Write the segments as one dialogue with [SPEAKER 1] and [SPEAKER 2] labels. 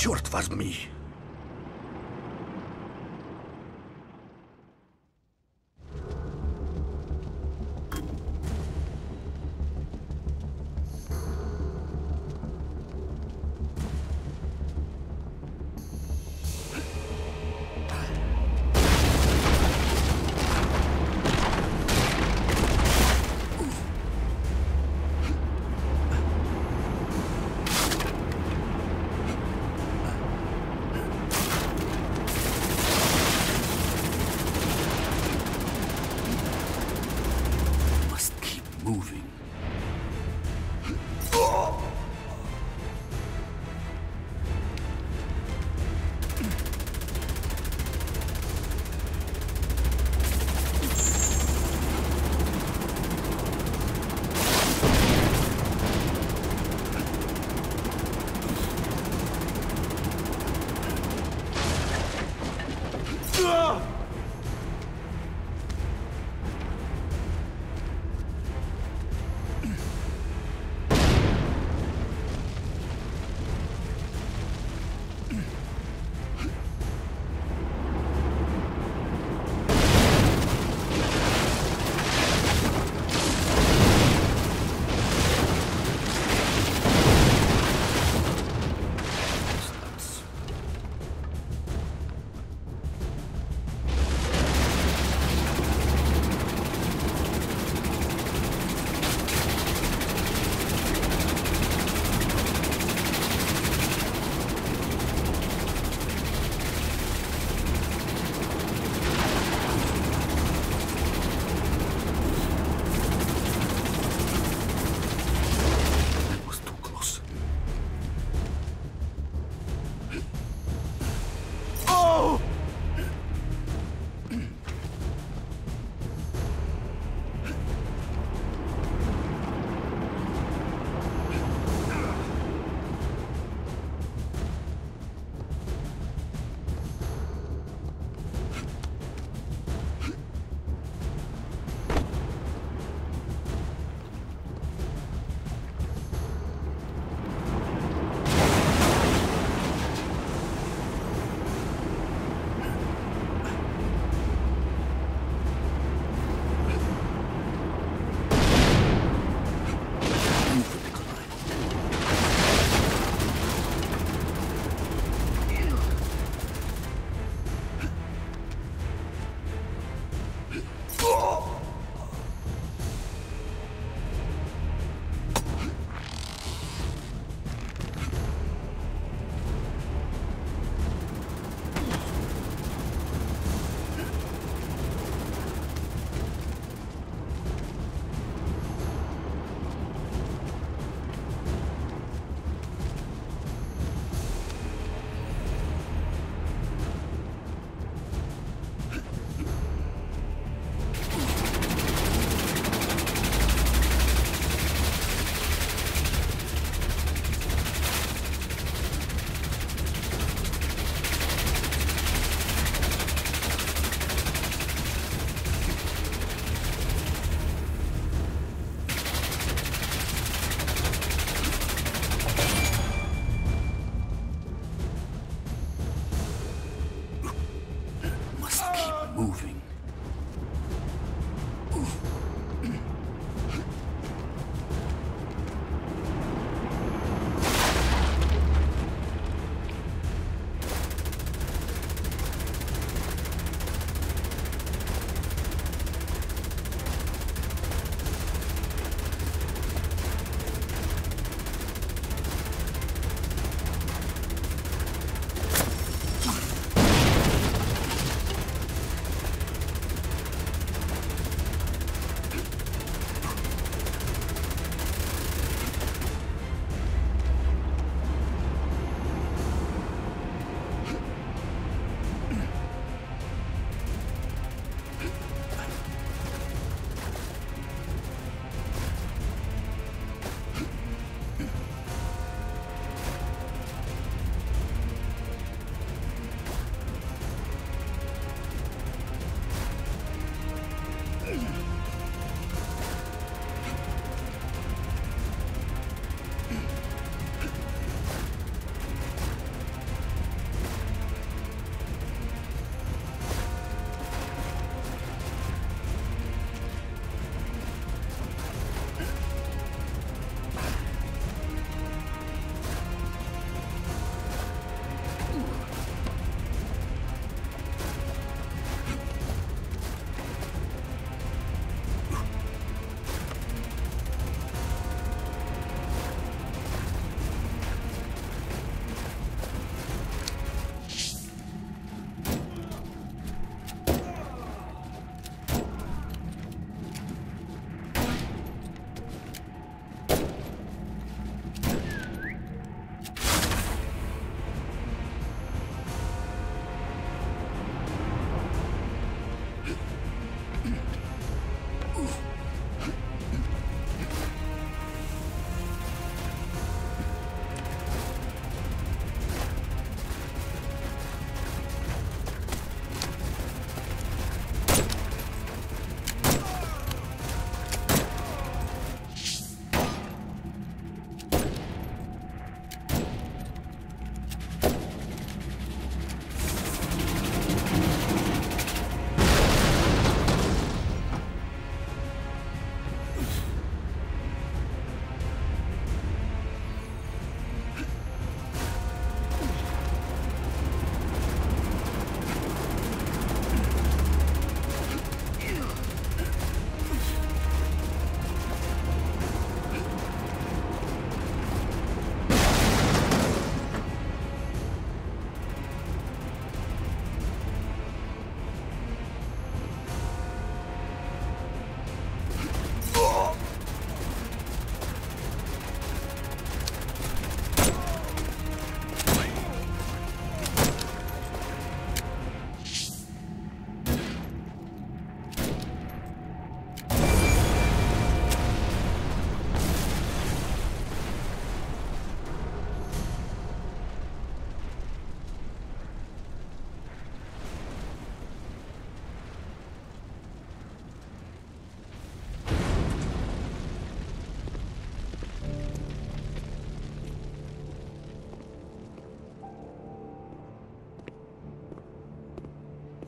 [SPEAKER 1] Черт возьми!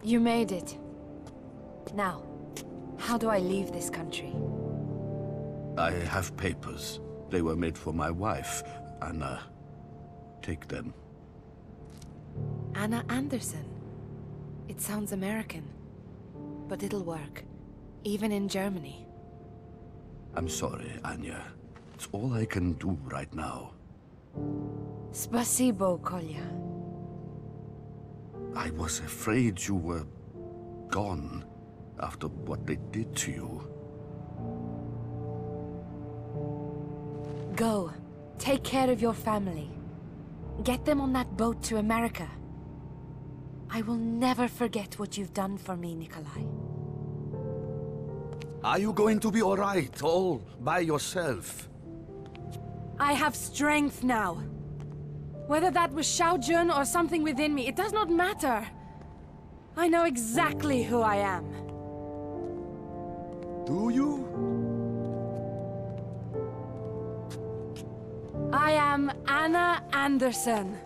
[SPEAKER 2] You made it. Now, how do I leave this country?
[SPEAKER 1] I have papers. They were made for my wife, Anna. Take them.
[SPEAKER 2] Anna Anderson. It sounds American. But it'll work. Even in Germany.
[SPEAKER 1] I'm sorry, Anya. It's all I can do right now.
[SPEAKER 2] Spasibo, Kolya.
[SPEAKER 1] I was afraid you were gone after what they did to you.
[SPEAKER 2] Go. Take care of your family. Get them on that boat to America. I will never forget what you've done for me, Nikolai.
[SPEAKER 1] Are you going to be alright, all by yourself?
[SPEAKER 2] I have strength now. Whether that was Shao Jun or something within me, it does not matter. I know exactly who I am.
[SPEAKER 1] Do you?
[SPEAKER 2] I am Anna Anderson.